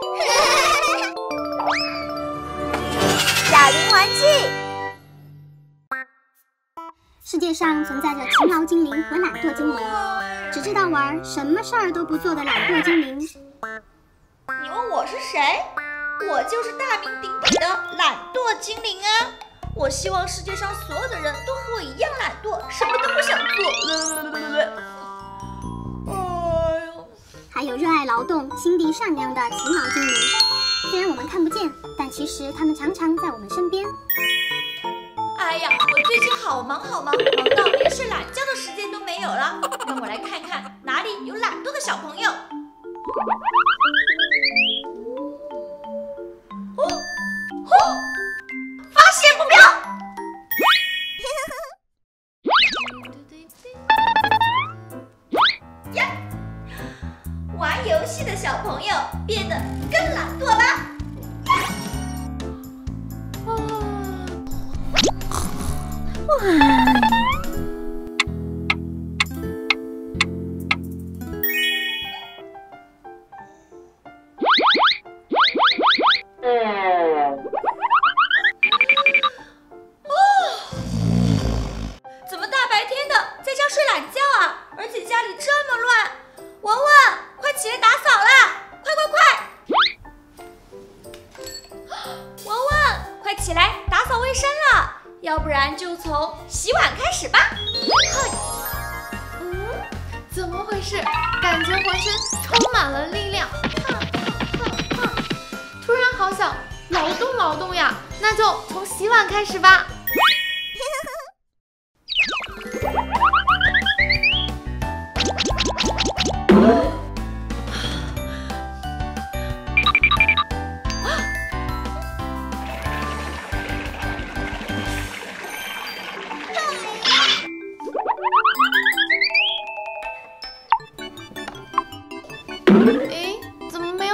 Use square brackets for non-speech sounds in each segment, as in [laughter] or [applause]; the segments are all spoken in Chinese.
[laughs] 小林玩具。世界上存在着勤劳精灵和懒惰精灵，只知道玩，什么事儿都不做的懒惰精灵。你问我是谁？我就是大名鼎鼎的懒惰精灵啊！我希望世界上所有的人都和我一样懒惰，活动、心地善良的勤劳精灵，虽然我们看不见，但其实他们常常在我们身边。哎呀，我最近好忙好忙，忙到连睡懒觉的时间都没有了。让我来看看哪里有懒惰的小朋友。玩游戏的小朋友变得更懒惰了。快起来打扫卫生了要不然就从洗碗开始吧。嗯，怎么回事？感觉浑身充满了力量。突然好想劳动劳动呀，那就从洗碗开始吧。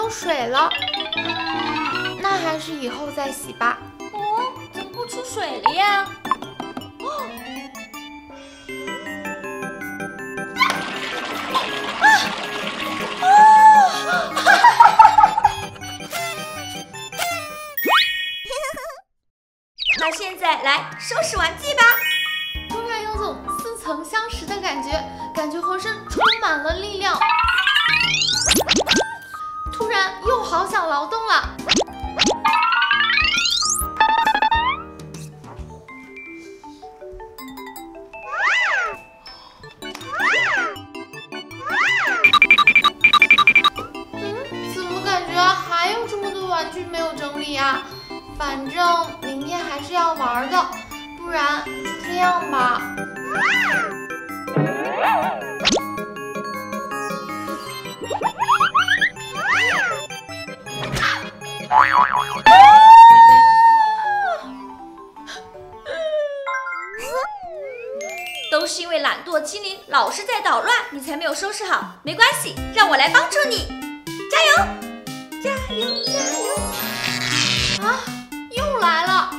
水了，那还是以后再洗吧。哦，怎么不出水了呀？哦，啊，哦，哈哈哈哈哈！那现在来收拾玩具吧。突然有种似曾相识的感觉，感觉浑身充满了力量。劳动了，嗯，怎么感觉还有这么多玩具没有整理啊？反正明天还是要玩的，不然就这样吧。[laughs] 都是因为懒惰精灵老是在捣乱，你才没有收拾好。没关系，让我来帮助你，加油，加油，加油！啊，又来了，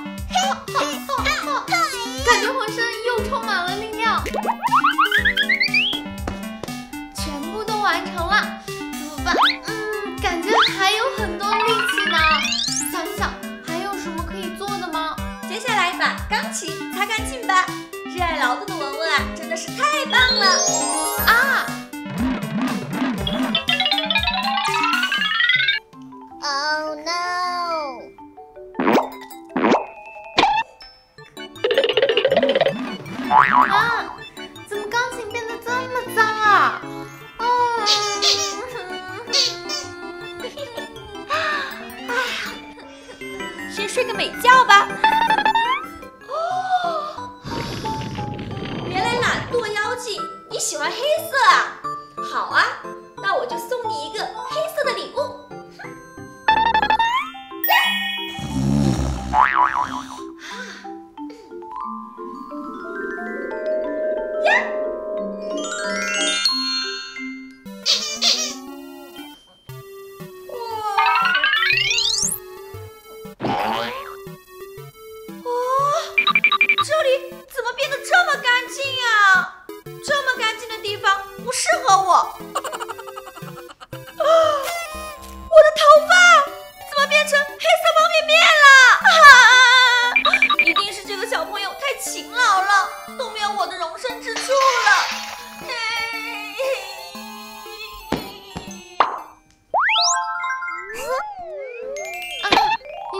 感觉浑身又充满了力量，擦干净吧。热爱劳动的文文啊，真的是太棒了啊！Oh no！啊，怎么钢琴变得这么脏啊？啊！哎 [laughs] 呀，先睡个美觉吧。喜欢黑色啊？好啊，那我就送你一个黑色的礼物。呀！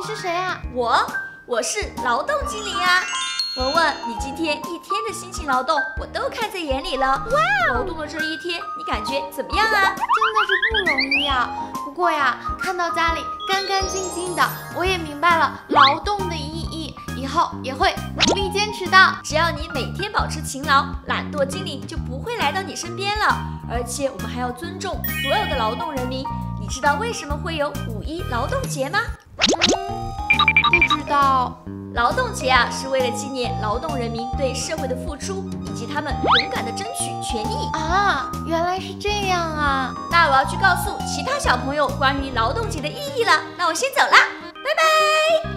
是谁啊？我，我是劳动精灵啊。文文，你今天一天的辛勤劳动，我都看在眼里了。哇，劳动的这一天，你感觉怎么样啊？真的是不容易啊。不过呀，看到家里干干净净的，我也明白了劳动的意义，以后也会努力坚持的。只要你每天保持勤劳，懒惰精灵就不会来到你身边了。而且我们还要尊重所有的劳动人民。你知道为什么会有五一劳动节吗？不知道。劳动节啊，是为了纪念劳动人民对社会的付出，以及他们勇敢的争取权益啊！原来是这样啊！那我要去告诉其他小朋友关于劳动节的意义了。那我先走了，拜拜。